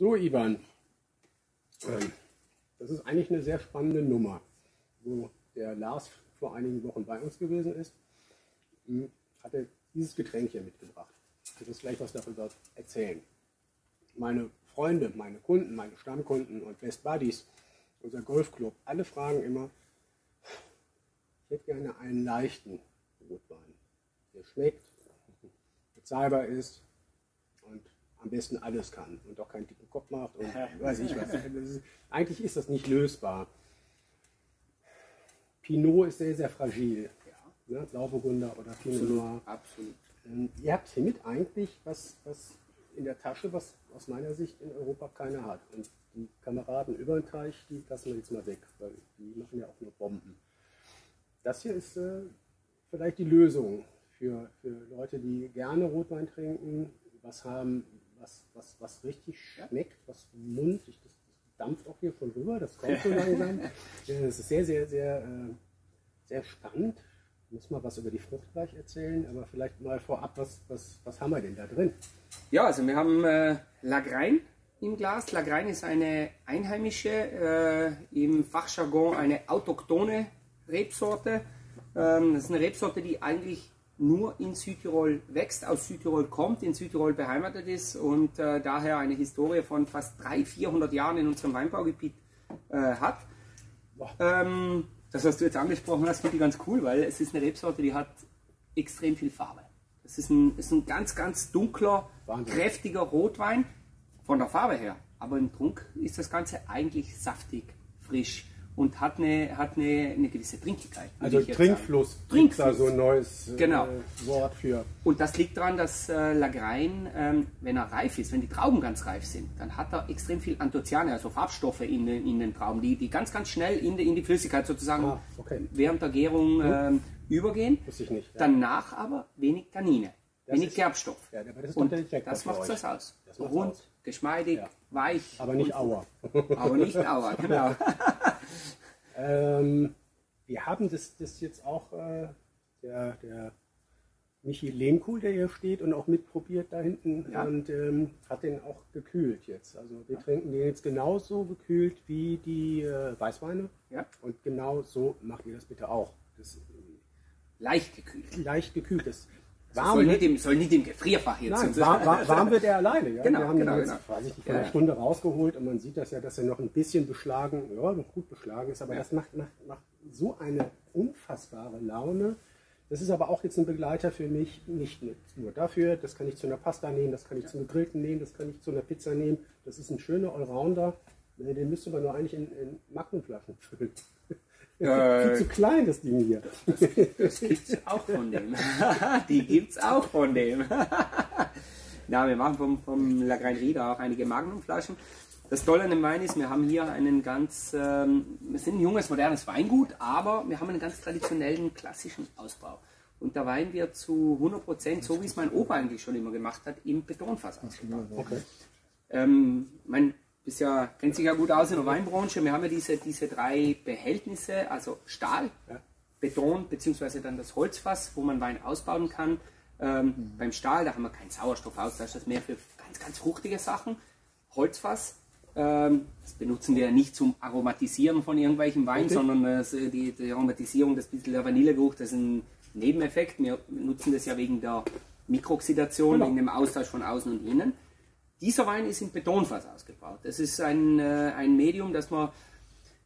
So, Ivan. Ähm, das ist eigentlich eine sehr spannende Nummer, wo der Lars vor einigen Wochen bei uns gewesen ist. Hm, Hat er dieses Getränk hier mitgebracht. Ich will gleich was darüber erzählen. Meine Freunde, meine Kunden, meine Stammkunden und Best Buddies, unser Golfclub, alle fragen immer, ich hätte gerne einen leichten Rotwein, der schmeckt, bezahlbar ist am besten alles kann und auch keinen dicken Kopf macht und weiß ich was. Ist, eigentlich ist das nicht lösbar. Pinot ist sehr, sehr fragil. Ne? Blauburgunder oder Pinot Noir. Absolut. Ähm, ihr habt hiermit eigentlich was, was in der Tasche, was aus meiner Sicht in Europa keiner hat. Und die Kameraden über den Teich, die lassen wir jetzt mal weg, weil die machen ja auch nur Bomben. Das hier ist äh, vielleicht die Lösung für, für Leute, die gerne Rotwein trinken, was haben, was, was, was richtig schmeckt, was mundig, das, das dampft auch hier schon rüber, das kommt so langsam. Das ist sehr, sehr, sehr, äh, sehr spannend. Ich muss mal was über die Frucht gleich erzählen, aber vielleicht mal vorab, was, was, was haben wir denn da drin? Ja, also wir haben äh, Lagrein im Glas. Lagrein ist eine einheimische, äh, im Fachjargon eine autochtone Rebsorte. Ähm, das ist eine Rebsorte, die eigentlich nur in Südtirol wächst, aus Südtirol kommt, in Südtirol beheimatet ist und äh, daher eine Historie von fast 300, 400 Jahren in unserem Weinbaugebiet äh, hat. Ähm, das, was du jetzt angesprochen hast, finde ich ganz cool, weil es ist eine Rebsorte, die hat extrem viel Farbe. Das ist ein, ist ein ganz, ganz dunkler, Wahnsinn. kräftiger Rotwein von der Farbe her. Aber im Trunk ist das Ganze eigentlich saftig, frisch und hat eine, hat eine, eine gewisse Trinkigkeit. Also Trinkfluss. sagen. Gibt's da Trinkfluss. so ein neues äh, Genau. Wort für. Und das liegt daran, dass äh, Lagrein, ähm, wenn er reif ist, wenn die Trauben ganz reif sind, dann hat er extrem viel Anthocyane, also Farbstoffe in den, in den Trauben, die, die ganz, ganz schnell in die, in die Flüssigkeit sozusagen Ah, okay. während der Gärung ähm, übergehen. Wusste ich nicht. Ja. Danach aber wenig Tannine, Das wenig ist- Gerbstoff. Ja, das ist Und das macht das aus. Das Rund, aus. geschmeidig, Ja. weich. Aber nicht Auer. Aber nicht Auer, genau. Ähm, wir haben das, das jetzt auch, äh, der, der Michi Lehmkuhl, der hier steht und auch mitprobiert da hinten Ja. und ähm, hat den auch gekühlt jetzt. Also wir trinken den jetzt genauso gekühlt wie die äh, Weißweine Ja. und genau so macht ihr das bitte auch. Das ist Leicht gekühlt. leicht gekühlt. Das Soll warm nicht, im, soll nicht im Gefrierfach jetzt Nein, warm, warm, warm wird er alleine. Ja? Genau, wir haben genau, ihn jetzt, genau. weiß ich nicht, vor Ja, einer ja. Stunde rausgeholt und man sieht das ja, dass er noch ein bisschen beschlagen, ja, noch gut beschlagen ist, aber das macht, macht, macht so eine unfassbare Laune. Das ist aber auch jetzt ein Begleiter für mich, nicht nur dafür, das kann ich zu einer Pasta nehmen, das kann ich zu einem Gegrillten nehmen, das kann ich zu einer Pizza nehmen. Das ist ein schöner Allrounder. Den müsste man nur eigentlich in, in Magnumflaschen füllen. Äh, Viel zu klein, das Ding hier. Das gibt's auch von dem. Die gibt's auch von dem. ja, wir machen vom, vom Lagrein Rieder auch einige Magnumflaschen. Das Tolle an dem Wein ist, wir haben hier einen ganz, ähm, wir sind ein junges, modernes Weingut, aber wir haben einen ganz traditionellen, klassischen Ausbau. Und der Wein wird zu 100%, so wie es mein Opa eigentlich schon immer gemacht hat, im Betonfass ausgebaut. Okay. Ähm, mein, bist ja, kennt sich ja gut aus in der Weinbranche. Wir haben ja diese, diese drei Behältnisse, also Stahl, Ja. Beton bzw. dann das Holzfass, wo man Wein ausbauen kann. Ähm, Beim Stahl, da haben wir keinen Sauerstoffaustausch, das ist mehr für ganz, ganz fruchtige Sachen. Holzfass, ähm, das benutzen wir ja nicht zum Aromatisieren von irgendwelchen Wein, Richtig. sondern das, äh, die, die Aromatisierung, das bisschen der Vanillegeruch, das ist ein Nebeneffekt. Wir nutzen das ja wegen der Mikroxidation, Genau. wegen dem Austausch von außen und innen. Dieser Wein ist in Betonfass ausgebaut. Das ist ein, äh, ein Medium, das man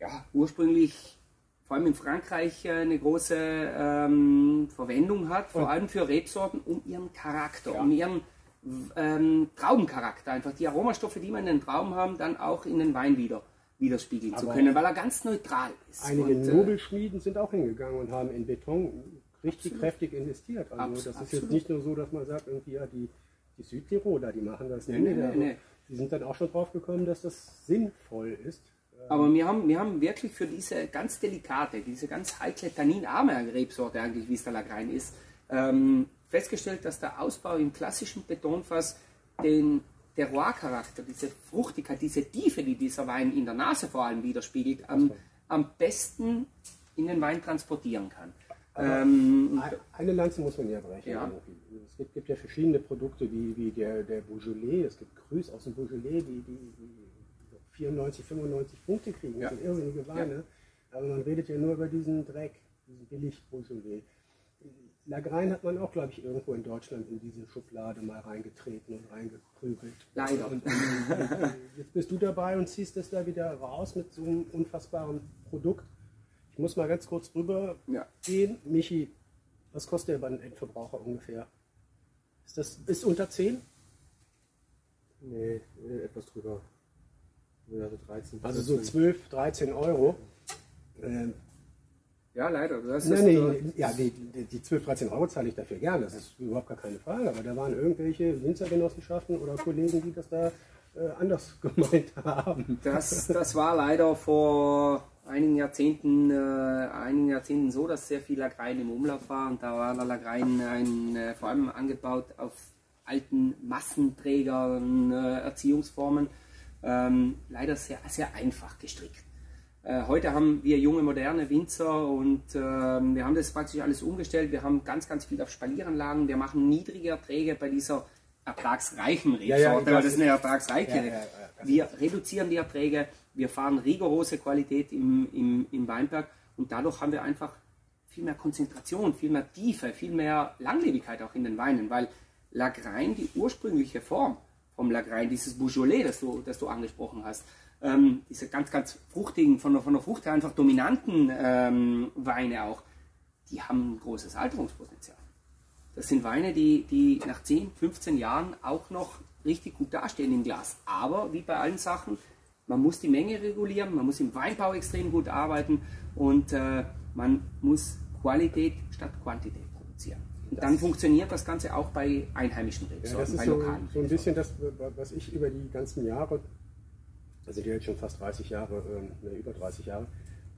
ja, ursprünglich vor allem in Frankreich äh, eine große ähm, Verwendung hat, vor allem für Rebsorten, um ihren Charakter, um ihren ähm, Traubencharakter, einfach die Aromastoffe, die man in den Trauben haben, dann auch in den Wein wieder widerspiegeln zu können, weil er ganz neutral ist. Einige Und, äh, Nobelschmieden sind auch hingegangen und haben in Beton richtig kräftig investiert. Also Abs- das ist absolut. jetzt nicht nur so, dass man sagt, irgendwie ja, die, die Südtiroler, die machen das. Nee, nicht. nee, nee, nee. Die sind dann auch schon drauf gekommen, dass das sinnvoll ist. Aber wir haben, wir haben wirklich für diese ganz delikate, diese ganz heikle tanninarme Rebsorte eigentlich, wie es der Lagrein ist, ähm, festgestellt, dass der Ausbau im klassischen Betonfass den Terroir-Charakter, diese Fruchtigkeit, diese Tiefe, die dieser Wein in der Nase vor allem widerspiegelt, am, am besten in den Wein transportieren kann. Ähm, eine Lanze muss man ja brechen. Ja. Es gibt, gibt ja verschiedene Produkte, wie, wie der, der Beaujolais. Es gibt Grüß aus dem Beaujolais, die, die, die 94, 95 Punkte kriegen. Das Ja. sind irrsinnige Weine. Aber man redet ja nur über diesen Dreck, diesen billig Beaujolais. Lagrein hat man auch, glaube ich, irgendwo in Deutschland in diese Schublade mal reingetreten und reingeprügelt. Leider. Und, und, und jetzt bist du dabei und ziehst das da wieder raus mit so einem unfassbaren Produkt. Ich muss mal ganz kurz rüber Ja. gehen. Michi, was kostet der bei einem Endverbraucher ungefähr? Ist das ist unter 10? Nee, äh, etwas drüber. Ja, so 13. Also so 14. 12, 13 Euro. Ähm, ja, leider. Das nein, ist, nee, ja, die, die- die 12, 13 Euro zahle ich dafür gern, das ist überhaupt gar keine Frage. Aber da waren irgendwelche Winzergenossenschaften oder Kollegen, die das da äh, anders gemeint haben. Das, das war leider vor einigen Jahrzehnten, äh, einigen Jahrzehnten so, dass sehr viel Lagrein im Umlauf war und da war der Lagrein ein, äh, vor allem angebaut auf alten Massenträgern, äh, Erziehungsformen, ähm, leider sehr, sehr einfach gestrickt. Äh, heute haben wir junge, moderne Winzer und ähm, wir haben das praktisch alles umgestellt. Wir haben ganz, ganz viel auf Spalieranlagen. Wir machen niedrige Erträge bei dieser ertragsreichen Rebsorte, Ja, ja, weil das ist eine ertragsreiche. Ja, wir reduzieren die Erträge, wir fahren rigorose Qualität im, im, im Weinberg und dadurch haben wir einfach viel mehr Konzentration, viel mehr Tiefe, viel mehr Langlebigkeit auch in den Weinen, weil Lagrein, die ursprüngliche Form vom Lagrein, dieses Beaujolais, das du, das du angesprochen hast, ähm, diese ganz, ganz fruchtigen, von der, von der Frucht her einfach dominanten ähm, Weine auch, die haben ein großes Alterungspotenzial. Das sind Weine, die, die nach 10, 15 Jahren auch noch richtig gut dastehen im Glas. Aber wie bei allen Sachen, man muss die Menge regulieren, man muss im Weinbau extrem gut arbeiten und äh, man muss Qualität statt Quantität produzieren. Und dann funktioniert das Ganze auch bei einheimischen Ja, das Rebsorten, ist bei so, lokalen so ein bisschen das, was ich über die ganzen Jahre, also die jetzt schon fast 30 Jahre, ne, über 30 Jahre,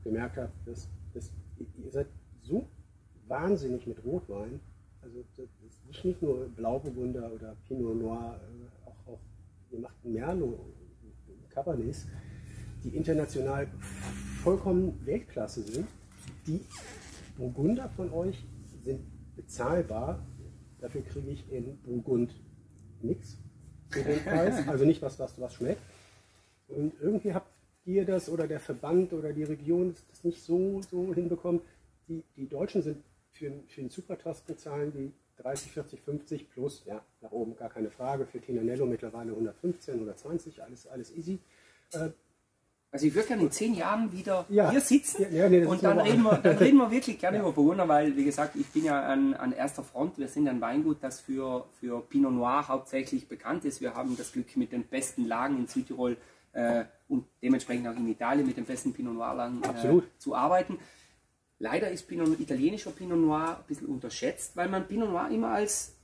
gemerkt habe, dass, dass ihr seid so wahnsinnig mit Rotwein, also das ist nicht nur Blauburgunder oder Pinot Noir, äh, auch, auch ihr macht Merlot, Cabernets, die international vollkommen Weltklasse sind. Die Burgunder von euch sind bezahlbar. Dafür kriege ich in Burgund nichts für den Preis. Also nicht was, was, was schmeckt. Und irgendwie habt ihr das oder der Verband oder die Region das nicht so, so hinbekommen. Die, die Deutschen sind für, für den Supertasten zahlen die 30, 40, 50 plus, ja, nach oben gar keine Frage. Für Tinanello mittlerweile 115, 120, alles, alles easy. Äh, Also ich würde gerne in zehn Jahren wieder Ja. hier sitzen Ja, ja, nee, und dann reden, wir, dann reden wir wirklich gerne über Burgunder, weil wie gesagt, ich bin ja an, an erster Front. Wir sind ein Weingut, das für, für Pinot Noir hauptsächlich bekannt ist. Wir haben das Glück, mit den besten Lagen in Südtirol äh, und dementsprechend auch in Italien mit den besten Pinot Noir Lagen äh, zu arbeiten. Leider ist Pinot, italienischer Pinot Noir ein bisschen unterschätzt, weil man Pinot Noir immer als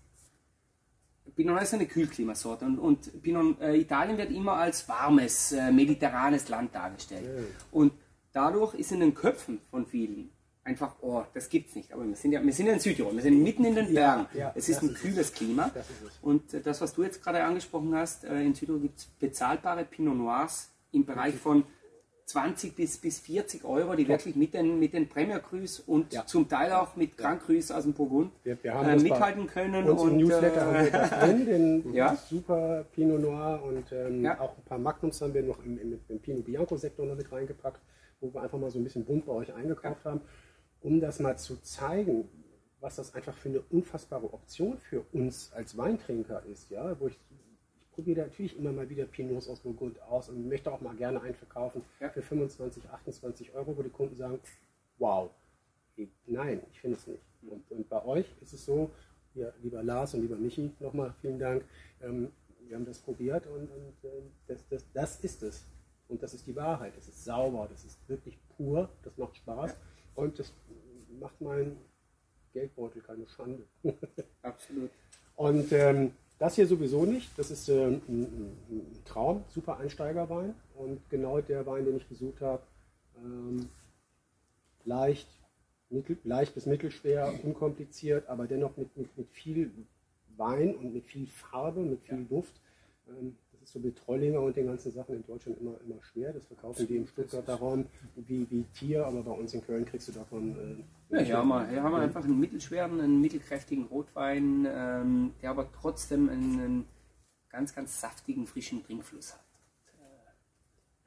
Pinot Noir ist eine Kühlklimasorte und, und Pinot, äh, Italien wird immer als warmes, äh, mediterranes Land dargestellt. Und dadurch ist in den Köpfen von vielen einfach, oh, das gibt's nicht. Aber wir sind ja, wir sind ja in Südtirol, wir sind mitten in den Ja, Bergen. ja, es ist ein ist es. kühles Klima. Das es. Und äh, das, was du jetzt gerade angesprochen hast, äh, in Südtirol gibt es bezahlbare Pinot Noirs im Bereich von 20 bis, bis 40 Euro, die wirklich mit den, mit den Premier Crus und Ja. zum Teil auch mit Grand Crus aus dem Burgund Wir, wir haben äh, mithalten können. Im und, Newsletter haben wir äh, das drin, den Ja. super Pinot Noir und ähm, Ja. auch ein paar Magnums haben wir noch im, im, im Pinot Bianco Sektor noch mit reingepackt, wo wir einfach mal so ein bisschen bunt bei euch eingekauft haben, um das mal zu zeigen, was das einfach für eine unfassbare Option für uns als Weintrinker ist, ja, wo ich probiere natürlich immer mal wieder Pinots aus Burgund aus und möchte auch mal gerne einen verkaufen Ja. für 25, 28 Euro, wo die Kunden sagen, wow, nein, ich finde es nicht. Und, und bei euch ist es so, hier, lieber Lars und lieber Michi, nochmal vielen Dank. Ähm, wir haben das probiert und, und ähm, das, das, das ist es. Und das ist die Wahrheit. Das ist sauber, das ist wirklich pur, das macht Spaß und das macht meinen Geldbeutel keine Schande. Absolut. Und ähm, das hier sowieso nicht. Das ist ähm, ein, ein, Traum, super Einsteigerwein. Und genau der Wein, den ich gesucht habe, ähm, leicht, mittel, leicht bis mittelschwer, unkompliziert, aber dennoch mit, mit, mit viel Wein und mit viel Farbe, mit viel Duft. Ähm, so mit Trollinger und den ganzen Sachen in Deutschland immer, immer schwer. Das verkaufen die im Stuttgarter Raum wie, wie Tier, aber bei uns in Köln kriegst du davon. Äh, Ja, hier haben, wir, hier haben wir einfach einen mittelschweren, einen mittelkräftigen Rotwein, ähm, der aber trotzdem einen, einen ganz, ganz saftigen, frischen Trinkfluss hat.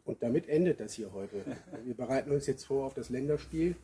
Und damit endet das hier heute. Wir bereiten uns jetzt vor auf das Länderspiel.